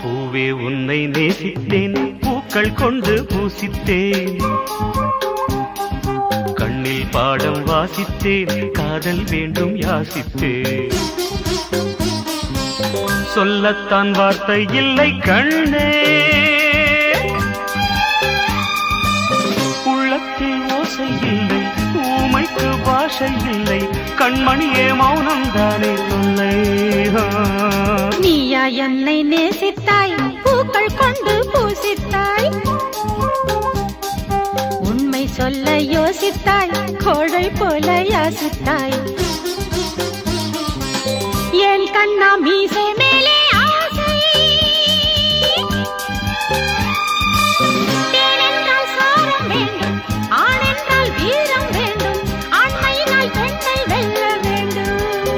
பூவே உன்னை நேசித்தேன் பூக்கள் கொண்டு பூசித்தேன். கண்ணில் பாடம் வாசித்தேன் காதல் வேண்டும் யாசித்தேன். சொல்லத்தான் வார்த்தை இல்லை கண்ணே. உள்ளத்தில் ஓசை இல்லை ஊமைக்கு பாஷை இல்லை கண்மணியே மௌனம் தானே தொல்லை நீயா என்னை நேசித்தாய் பூக்கள் கொண்டு பூசித்தாய். சொல்ல யோசித்தாய் கோழை போல யாசித்தாய். என் கண்ணா மீசை